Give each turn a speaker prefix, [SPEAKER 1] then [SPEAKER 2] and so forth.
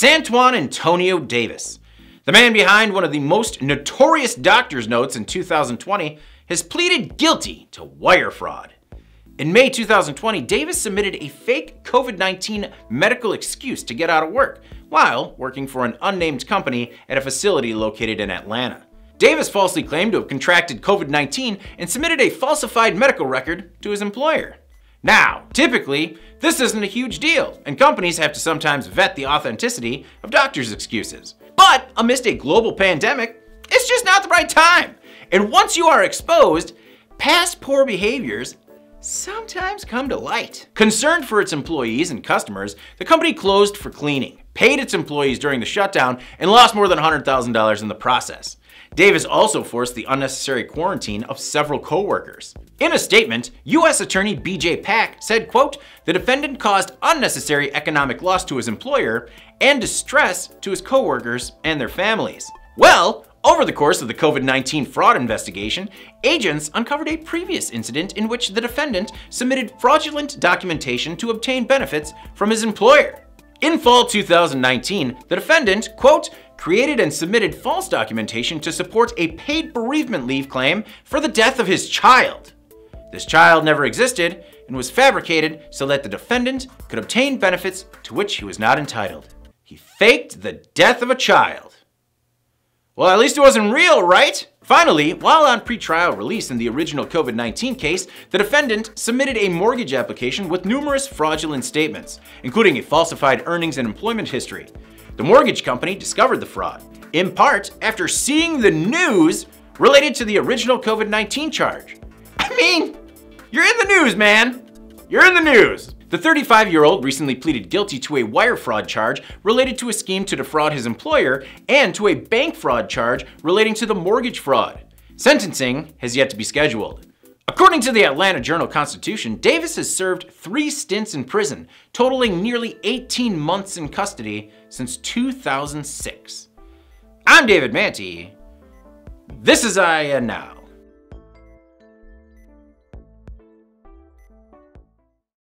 [SPEAKER 1] Santwon Antonio Davis, the man behind one of the most notorious doctor's notes in 2020, has pleaded guilty to wire fraud. In May 2020, Davis submitted a fake COVID 19 medical excuse to get out of work while working for an unnamed company at a facility located in Atlanta. Davis falsely claimed to have contracted COVID 19 and submitted a falsified medical record to his employer. Now, typically, this isn't a huge deal, and companies have to sometimes vet the authenticity of doctors' excuses. But amidst a global pandemic, it's just not the right time. And once you are exposed, past poor behaviors sometimes come to light. Concerned for its employees and customers, the company closed for cleaning, paid its employees during the shutdown, and lost more than $100,000 in the process. Davis also forced the unnecessary quarantine of several coworkers. In a statement, U.S. Attorney BJay Pak said, quote, the defendant caused unnecessary economic loss to his employer and distress to his coworkers and their families. Well, over the course of the COVID-19 fraud investigation, agents uncovered a previous incident in which the defendant submitted fraudulent documentation to obtain benefits from his employer. In fall 2019, the defendant, quote, created and submitted false documentation to support a paid bereavement leave claim for the death of his child. This child never existed and was fabricated so that the defendant could obtain benefits to which he was not entitled. He faked the death of a child. Well, at least it wasn't real, right? Finally, while on pretrial release in the original COVID 19 case, the defendant submitted a mortgage application with numerous fraudulent statements, including a falsified earnings and employment history. The mortgage company discovered the fraud, in part after seeing the news related to the original COVID 19 charge. I mean, you're in the news, man! You're in the news! The 35 year old recently pleaded guilty to a wire fraud charge related to a scheme to defraud his employer and to a bank fraud charge relating to the mortgage fraud. Sentencing has yet to be scheduled. According to the Atlanta Journal Constitution, Davis has served three stints in prison, totaling nearly 18 months in custody since 2006. I'm David Mantey. This is IEN Now.